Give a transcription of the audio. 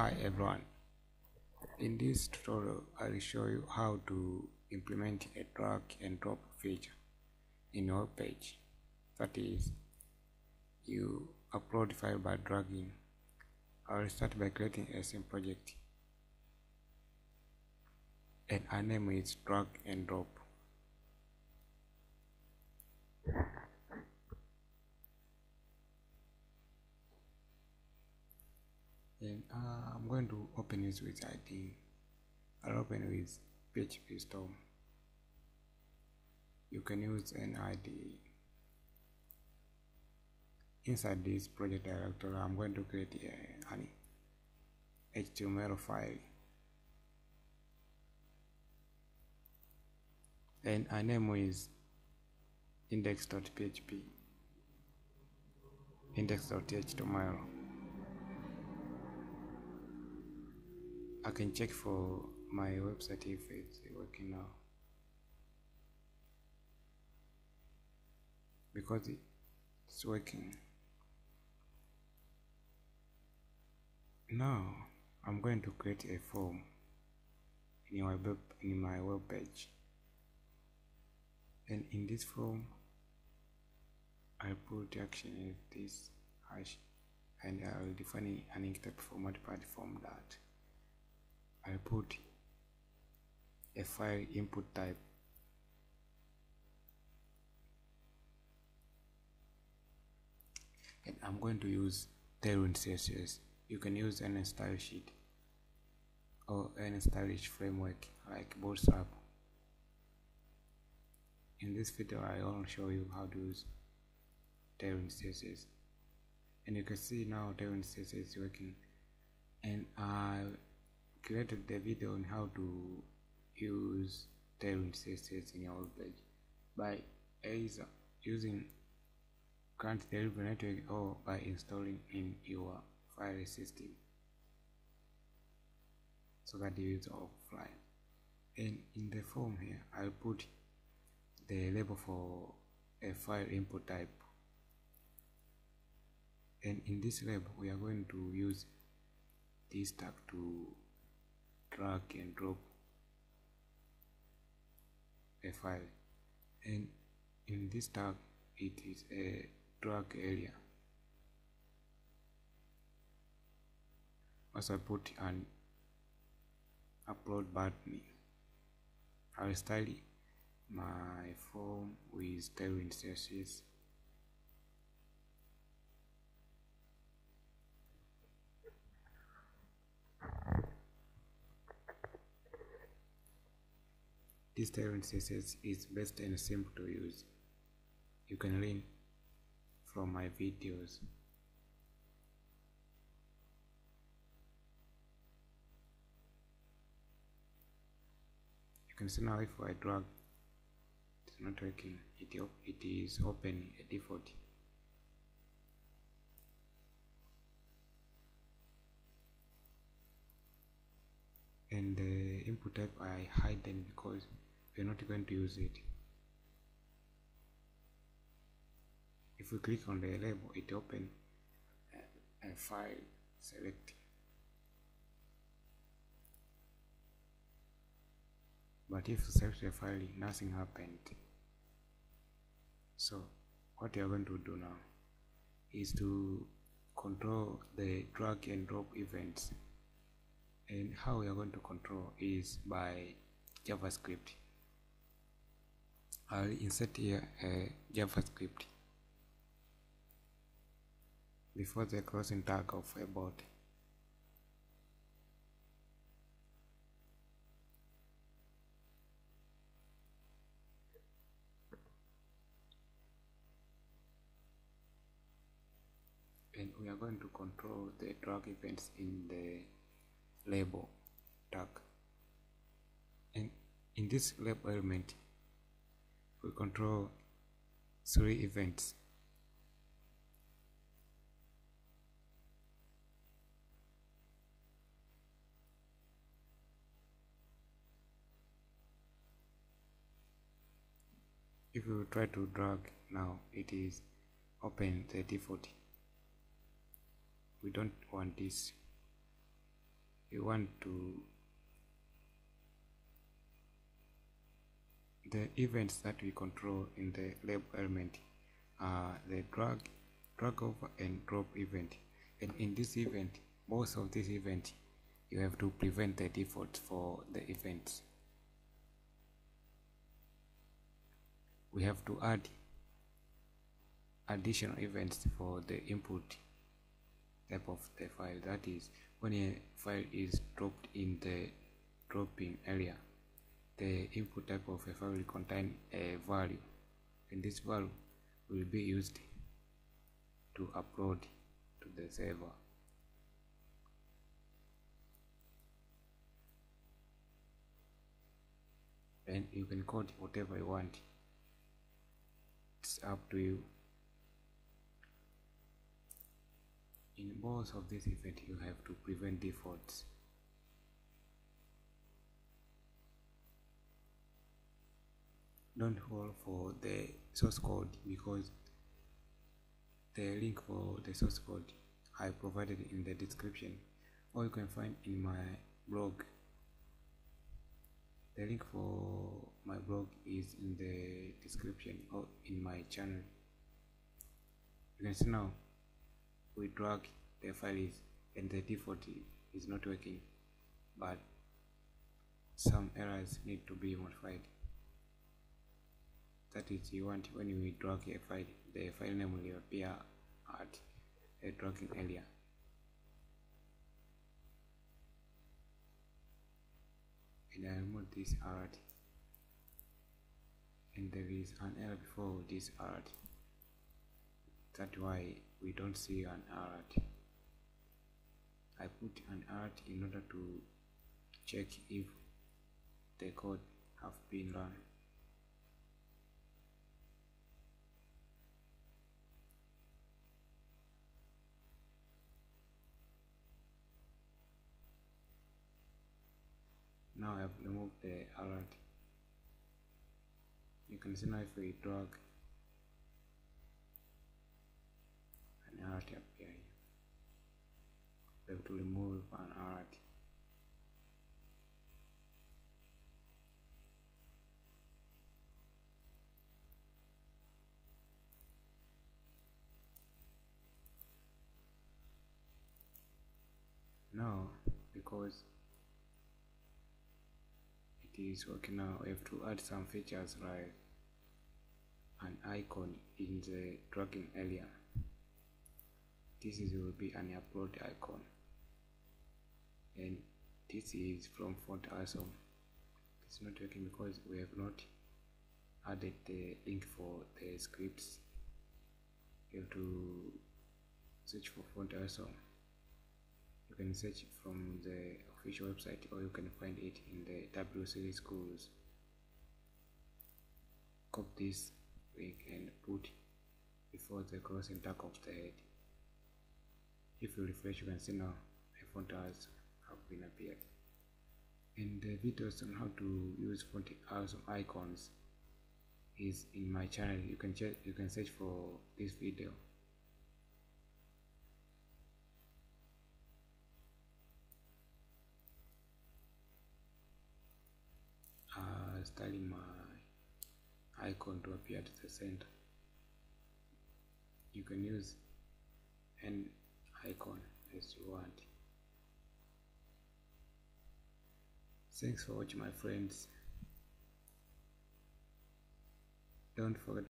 Hi everyone. In this tutorial, I will show you how to implement a drag and drop feature in your page. That is, you upload file by dragging. I will start by creating a simple project and our name is drag and drop. And uh, I'm going to open this with ID I'll open with PHP Storm you can use an ID inside this project directory I'm going to create a, an HTML file. And our name is index.php index.html I can check for my website if it's working now. Because it's working. Now I'm going to create a form in my web in my web page. And in this form I put the action in this hash and I will define an type format by the form that I put a file input type. And I'm going to use Tailwind CSS you can use any style sheet or any stylish framework like Bootstrap. In this video I will show you how to use Tailwind CSS and you can see now Tailwind CSS is working. And I created the video on how to use Tailwind CSS in your page by either using content delivery network or by installing in your file system so that you use offline. And in the form here I'll put the label for a file input type. And in this label we are going to use this tag to drag and drop a file. And in this tag it is a drag area. Also put an upload button I will style my form with Tailwind CSS This Tailwind CSS is best and simple to use. You can learn from my videos. You can see now if I drag, it's not working. It, it is open a default. and the input type I hide them because we're not going to use it. If we click on the label it open a, file select. But if you select a file nothing happened. So what you are going to do now is to control the drag and drop events. And how we are going to control is by javascript I'll insert here a javascript before the closing tag of a bot and we are going to control the drag events in the label tag and in this label element we control three events. If you try to drag now it is open the default we don't want this. You want to the events that we control in the lab element are the drag drag over and drop event. And in this event most of this event you have to prevent the default for the events. We have to add additional events for the input type of the file. That is when a file is dropped in the dropping area the input type of a file will contain a value and this value will be used to upload to the server. And you can code whatever you want. It's up to you. In both of these events you have to prevent defaults don't fall for the source code because the link for the source code I provided in the description. Or you can find in my blog. The link for my blog is in the description or in my channel. You can see now we drag the files and the default is not working but some errors need to be modified that is you want when you drag a file the file name will appear at a dragging area. And I remove this alert. And there is an error before this alert. That's why we don't see an alert. I put an alert in order to check if the code have been run now I have removed the alert you can see now if we drag an alert appear here. We have to remove an alert now because it is working now we have to add some features like an icon in the dragging area. This is will be an upload icon. And this is from font awesome it's not working because we have not added the link for the scripts. You have to search for font awesome you can search from the official website or you can find it in the W3Schools. Copy this link and put before the crossing tag of the head. If you refresh you can see now the font has have been appeared. And the videos on how to use font awesome icons is in my channel. You can check you can search for this video styling my icon to appear at the center. You can use an icon as you want. Thanks for watching my friends. Don't forget